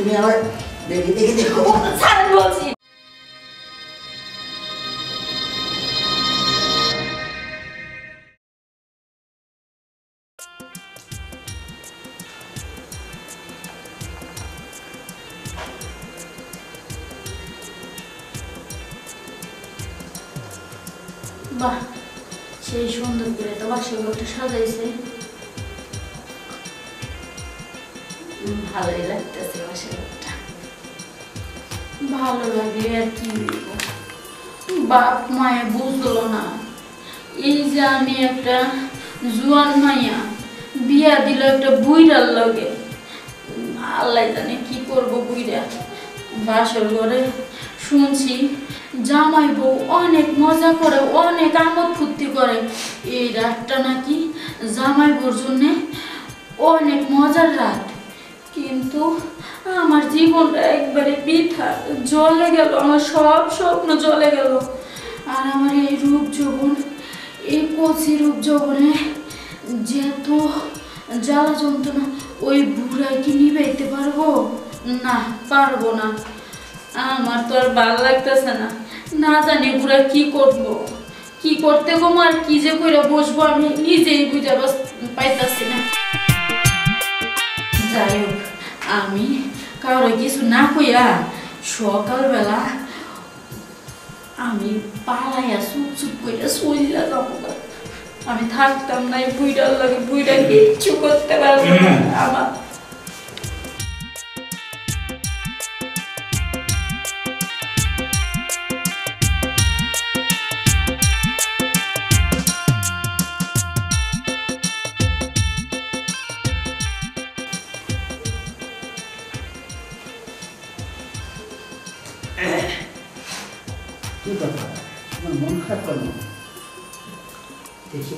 তুমি আমার দেখি দেখি। বলছি। বাহ সেই সুন্দর করে তো বাসর ঘরটা সাজাইছে। ভালোই লাগতেছে বাসর ঘরটা ভালো লাগে আর কি বাপ মায়ে বুঝলো না। এই যে আমি একটা জুয়ান মাইয়া, বিয়া দিল একটা বুইরার লগে। আল্লাহ জানে কি করব বুইরা বাসর ঘরে শুনছি, জামাই বউ অনেক মজা করে, অনেক আমোদ ফুর্তি করে। এই রাতটা নাকি জামাই বউর জন্যে অনেক মজার রাত। কিন্তু আমার জীবনটা একবারে বৃথা। জলে গেল, আমার সব স্বপ্ন জলে গেল। আর আমার এই রূপ যৌবন, এই কচি রূপ যৌবনে যেত জ্বালা যন্ত্রণা, ওই বুড়ায় কি নিবাইতে পারব? না পারব না। আমার তো আর ভালো লাগতেছে না। না জানি বুড়া কি করব। কি করতে গো আর কি যে কইরা বসবো আমি নিজেই বুঝে পাইতাছি না। যাই হোক আমি কারও কিছু না কইয়া সকালবেলা আমি পালাইয়া চুপ চুপ কইরা চলিয়া যাব আমি থাকতাম না বুইটার লাগে বুইটা কিচ্ছু করতে পারব না আমার মন খারাপ কেন দেখি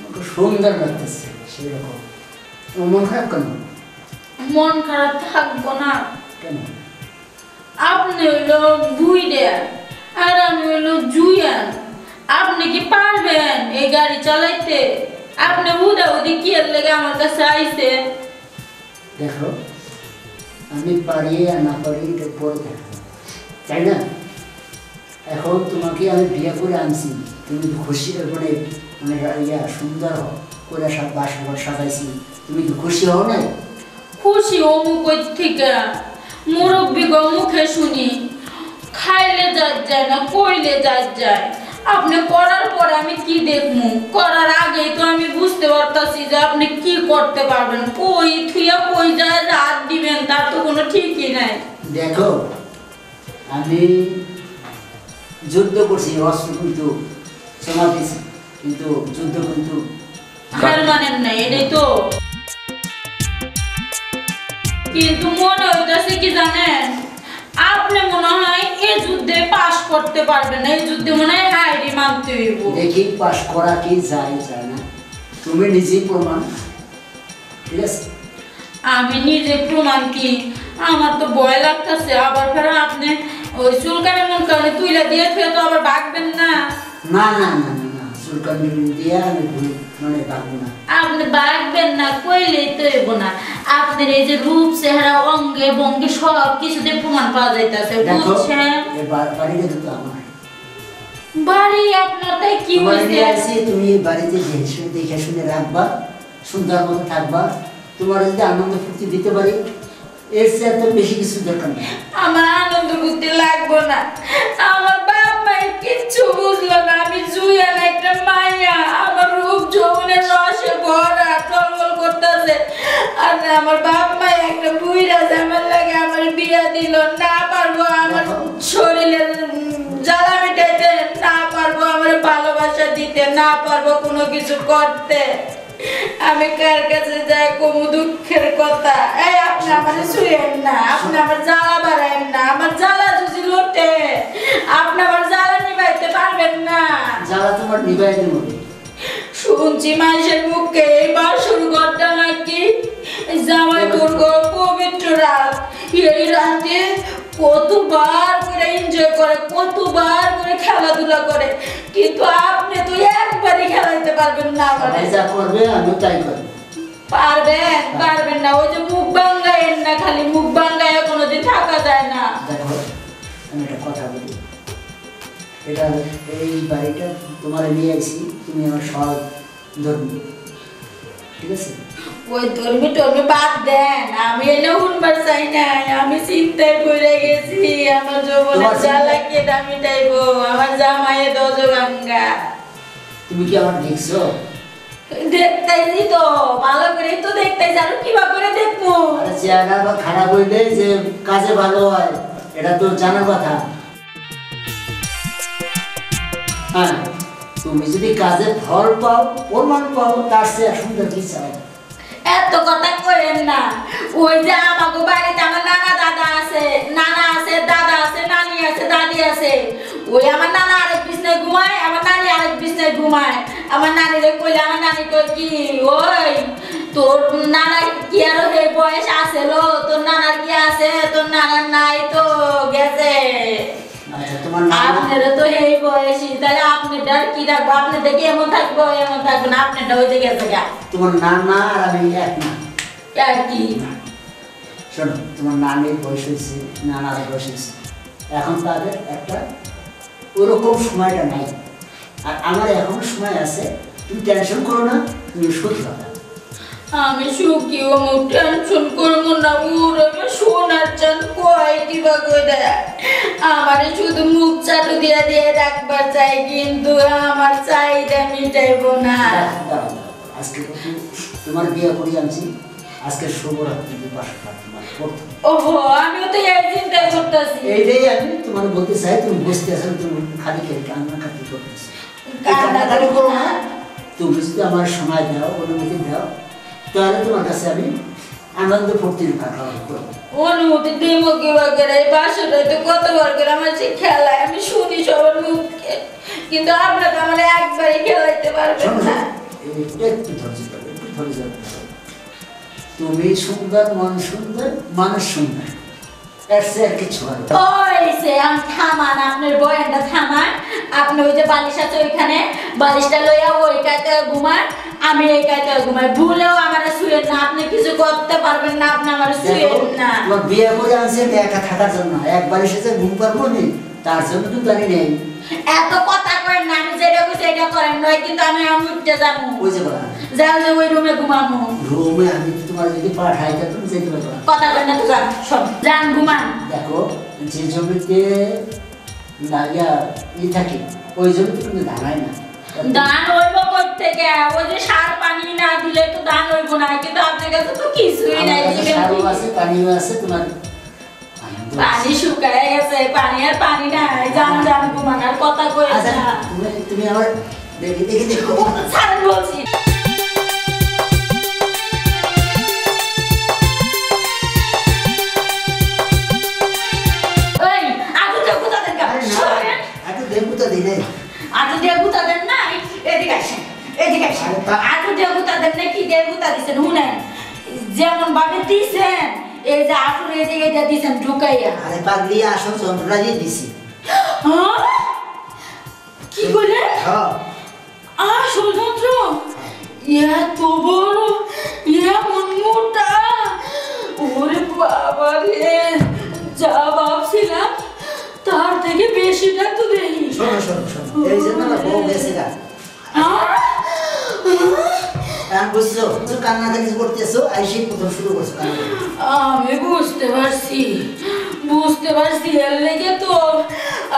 একটু সুন্দর লাগতেছে সেরকম মন খারাপ কেন মন খারাপ থাকব না কেন আপনি হইল বুইডেন আর আমি হইল জুয়ান আপনি কি পারবেন এই গাড়ি চালাইতে আপনি উদা উদি কি লেগে আমার কাছে আইছে দেখো আমি পারি আর না পারি এটা পরে দেখো তাই না? এখন তোমাকে আমি বিয়ে করে আনছি। তুমি খুশি মানে মানে ইয়া সুন্দর করে সব বাসা সাজাইছি। তুমি কি খুশি হও না? খুশি অমুক ওই থেকে? মুরব্বী গো মুখে শুনি। খাইলে যাত যায় না, কইলে যাত যায়। আপনি করার পরে আমি কি দেখমু? করার আগেই তো আমি বুঝতে পারতাছি যে আপনি কি করতে পারবেন। কই তো ঠিকই নাই। দেখো আমি যুদ্ধ করছি অস্ত্র কিন্তু কিন্তু যুদ্ধ কিন্তু হার মানেন না এটাই তো। কিন্তু মনে হইতেছে কি জানেন আপনি মনে হয় এই যুদ্ধে পাশ করতে পারবেন না এই যুদ্ধে মনে হয় হাইরি মানতে হইব। দেখি পাশ করা কি যায় যায় না। তুমি নিজেই প্রমাণ ঠিক আছে? আমি নিজে প্রমাণ কি? আমার তো ভয় লাগতেছে আবার ফের আপনি ওই চুলকানি মন কারণে তুইলা দিয়ে থুয়ে তো আবার বাগবেন না। না না না না চুলকানি দিয়ে আমি মানে পারব না। আপনি বাগবেন না কইলেই তো না। আপনার এই যে রূপ চেহারা অঙ্গে সব কিছুতে প্রমাণ পাওয়া যাইতেছে। দেখো বুঝছেন? এ বা- বাড়িটা কিন্তু আমার। বাড়ি আপনার তাই কি হয়েছে নিয়ে তুমি বাড়িতে দেখে শুনে রাখবা সুন্দর মতো থাকবা। তোমার যদি আনন্দ ফুর্তি দিতে পারি এর চেয়ে তো বেশি কিছু দরকার নেই আমার আনন্দ করতে লাগবো না। আমার বাপ মাই কিচ্ছু বুঝলো না। আমি জুয়ান একটা মাইয়া। আমার রূপ যৌবনের রসে ভরা টলমল করতেছে। আর আমার বাপ মাই একটা বুইরা জামার লাগে আমার বিয়া দিল। না পারব আমার শরীরের জ্বালা মিটাইতে। না পারব আমার ভালোবাসা দিতে। না পারব কোনো কিছু করতে। আমি কার কাছে যাই কমু দুঃখের কথা? এই আপনি আমার শুয়েন না আপনি আমার জ্বালা বাড়াইন না আমার জ্বালা যদি লোটে আপনি আমার জ্বালা নিভাইতে পারবেন না। জ্বালা তোমার নিবাই দেবো শুনছি মানুষের মুখে এইবার শুরু করতে নাকি জামাই বলব পবিত্র রাত। এই রাতে কতবার করে এনজয় করে কতবার করে খেলাধুলা করে কিন্তু আপনি তো একবারই খেলাইতে পারবেন না আমারে যা করবে আমিও তাই করব। পারবেন পারবেন না ওই যে মুখ বাঙ্গায়েন না খালি মুখ বাঙ্গায় কোনোদিন থাকা যায় না। দেখো আমি একটা কথা বলি। এটা এই বাড়িটা তোমার নিয়ে আসি তুমি আমার সৎ ধর্মী। ঠিক আছে? ওই ধর্মী টর্মী বাদ দেন। আমি এনে হুনবার চাই না আমি চিন্তায় পড়ে গেছি। আমার যৌবনের তোমার চিন্তা- জ্বালা কেটা আমার জামাইয়ে দজ গঙ্গা তুমি কি আমার দেখছ? দেখতেছি তো। ভালো করে তো দেখতেছি। আর কিবা করে দেখব। চেহারা বা খারাপ হইলে যে কাজে ভালো হয়। এটা তো জানার কথা। হ্যাঁ। তুমি যদি কাজে ফল পাও প্রমাণ পাও, তার সে সুন্দর কি চাও? এত কথা করেন না। ওই যে আমাকে বাড়িতে আমার নানা দাদা আছে, নানা আছে, দাদা আছে, নানি আছে, দাদি আছে। ওই আমার নানা আরেক বিছনায় ঘুমায়, আমার নানি আরেক বিছনায় ঘুমায়। আমার নানিরে কইলে আমার নানি কই কি ওই তোর নানার কি আরও হে বয়স আছে লো? তোর নানার কি আছে? তোর নানার নাই তো গেছে। আপনারা তো এই বয়সী তাহলে আপনারটা আর কি রাখব আপনারটা কি এমন থাকব এমন থাকব না গা। তোমার নানা আর আমি এক না। আর কি শোনো তোমার নানির বয়স হয়েছে নানার বয়স হয়েছে। এখন তাদের একটা ওরকম সময়টা নাই। আর আমার এখনও সময় আছে তুমি টেনশন করো না তুমি সুখ পাবে আমি সুখী ও মুখ টেনশন করব না ওর আমি সোনার চান কয় কিবা করে আমারে শুধু মুখ চাটু দিয়ে দিয়ে রাখবার চাই কিন্তু আমার চাহিদা মিটাইবো না। আজকে তোমার বিয়ে করি আনছি। আজকে শুভরাত্রি পাশে তোমার করতে ওহো আমিও তো এই চিন্তা করতেছি। এইটাই আমি তোমার বলতে চাই তুমি বুঝতে আসো তুমি খালি খেয়ে কান্না কাটি করতেছো। কান্নাকাটি কান্নাকাটি করো না। তুমি যদি আমার সময় দাও অনুমতি দাও তাহলে তোমার কাছে আমি আনন্দ ফুর্তির ভাষা করব অনুমতি দিব কিবা করে এই বাসটাই তো কতবার আমার যে খেলায় আমি শুনি সবার মুখে। কিন্তু আপনাকে আমার একবারই খেলাইতে পারবেন না। একটু ধৈর্য ধরো, একটু ধৈর্য ধরো। তুমি সুন্দর মন সুন্দর মানুষ সুন্দর। কিছু থামান আপনার বয়ানটা থামান। আপনি ওই যে বালিশ আছে ওইখানে বালিশটা লইয়া ওই কাতে ঘুমান। আমি এই কাতে ঘুমাই। ভুলেও আমার শুয়েন না আপনি কিছু করতে পারবেন না আপনি আমার শুয়েন না। তোমার বিয়ে করে আনছে একা থাকার জন্য। একবার এসেছে ঘুম পারব নি তার জন্য তো জানি নেই। এত কথা করেন না আমি যেটা কইছি এটা করেন নয় কিন্তু আমি আমি উঠতে যাব। ওই যে বলা। যাও যে ওই রুমে ঘুমাবো। রুমে আমি তোমার যদি পাঠাই তা তুমি যেতে পারব কথা করেন না তো যান সব যান ঘুমান। দেখো যে জমিতে লাগিয়া ই থাকে ওই জমিতে কিন্তু ধানায় না। ধান হইব থেকে ওই যে সার পানি না দিলে তো ধান হইব না কিন্তু আপনার কাছে তো কিছুই নাই। সারও আছে পানিও আছে তোমার পানি শুকায় গেছে পানি আর পানি নাই জান জান ঘুমানোর কথা কই আচ্ছা তুমি- আমার দেখি দেখি দেখো। ছাড়েন বলছি। দেন গা। আরে না সরেন। একটু দেখব তো দিনে আজু দিয়ে গুতা দেন না এদিকে না দিছেন? যেমন ভাবে দিছেন এই যে আটুর এই যে এটা দিছেন ঢুকাইয়া। আরে পাগলি দিছি। হ্যাঁ? কি করলেন হ্যাঁ। আসল যন্ত্র? এত বড় এমন মোটা। ওরে বাবা রে যা ভাবছিলাম তার থেকে বেশিটা তো দেখি শোনো শোনো শোনো এই জন্য আমার বউ গেছে গা এখন বুঝছ তুমি কান্না কাটি করতেছো আইসি প্রথম শুরু করছ কান্না আমি বুঝতে পারছি বুঝতে পারছি এর লেগে তো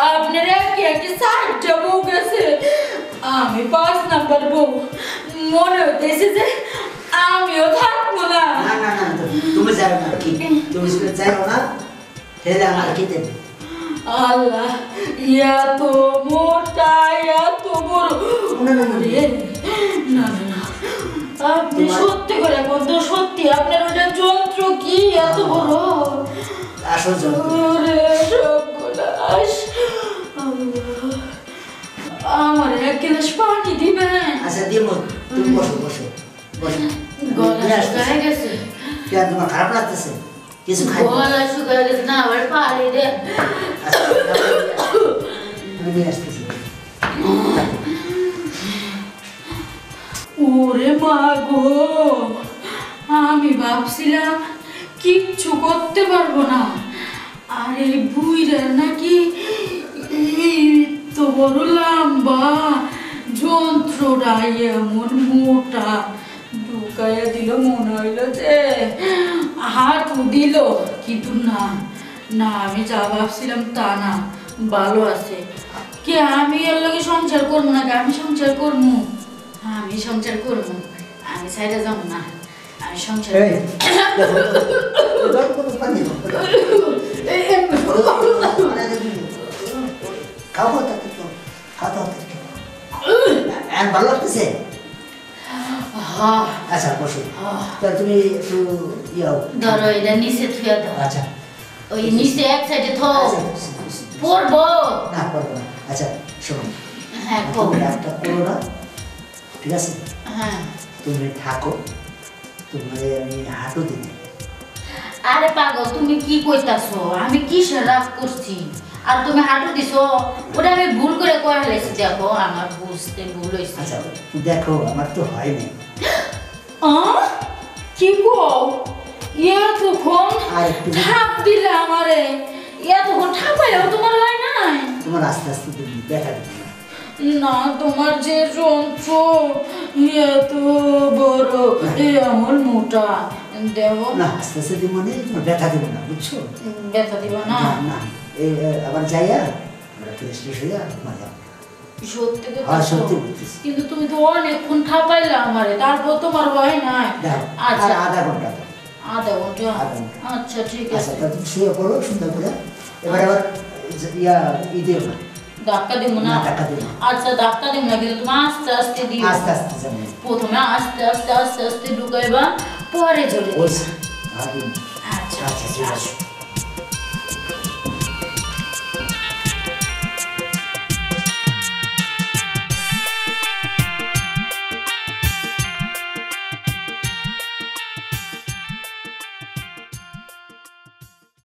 আপনার একে একে চারটা বউ গেছে। আমি পাঁচ নাম্বার বউ মনে হইতেছে যে আমিও থাকব না। না না না তুমি- তুমি যাও না কি। তুমি যদি যাও না তাহলে আমার কি দেবে? আল্লাহ এত মোটা এত বড়। না, না, আপনি সত্যি করে বলতো সত্যি আপনার ওটা যন্ত্র কি? এত বড়। আসো যন্ত্র। ওরে সর্বনাশ। আমার এক গ্লাস পানি দিবেন। আচ্ছা দিব তুমি বসো বসো। বসো। গলা শুকায় গেছে। কেন তোমার খারাপ লাগতেছে? কিছু খাই গলা শুকায় গেছে না আবার পানি দে আমি আসতেছি ওরে মা গো আমি ভাবছিলাম কিচ্ছু করতে পারব না। আর এই বুইরার নাকি তো বড় লম্বা যন্ত্রটা এমন মোটা ঢুকাইয়া দিল মনে হইল যে হাতও দিল কিন্তু না না আমি যা ভাবছিলাম তা না ভালো আছে। কে আমি এর লগে সংসার করব না আমি সংসার করব? আমি সংসার করব আমি সাইডে যাব না আমি সংসার তাতে আর ভালো লাগতেছে? হ্যাঁ আচ্ছা বসো তাহলে তুমি একটু ইয়াও ধরো এটা নিচে থুয়া দাও। আচ্ছা। ওই নিচে এক সাইডে থো। আচ্ছা, পড়ব না পারব না। আচ্ছা শোনো। হ্যাঁ তুমি একটা করো না ঠিক আছে? হ্যাঁ। তুমি থাকো। তোমার আমি হাঁটু আরে পাগল তুমি কি কইতাছো? আমি কিসের রাগ করছি? আর তুমি হাঁটু দিছো ওটা আমি ভুল করে কয়ে ফেলেছি দেখো আমার বুঝতে ভুল হয়েছে। আচ্ছা দেখো আমার তো হয়নি? কি কো? এতক্ষণ ঠাপ দিলে আমারে এতক্ষণ ঠাপাইও তোমার হয় নাই? তোমার আস্তে আস্তে তুমি দেখা দিবে না তোমার যে যন্ত্র এত বড় এমন মোটা। দেব না আস্তে আস্তে দিব তোমার ব্যথা দেবে না বুঝছ? ব্যথা দিবা না? না না। এ, আবার যাইয়া আমরা হ্যাঁ কিন্তু তুমি তো অনেকক্ষণ ঠাপাইলে আমারে তারপর তোমার হয় নাই। আচ্ছা। আধা ঘণ্টা আধা ঘণ্টা। আচ্ছা ঠিক আচ্ছা আছে। তা তুমি শুয়ে পড়ো সুন্দর করে। এবার আবার ইয়া ধাক্কা দিব না। আচ্ছা ধাক্কা দিব না কিন্তু তুমি আস্তে আস্তে দিও। আস্তে আস্তে প্রথমে আস্তে আস্তে আস্তে আস্তে ঢুকাইবা পরে চলে। আচ্ছা আচ্ছা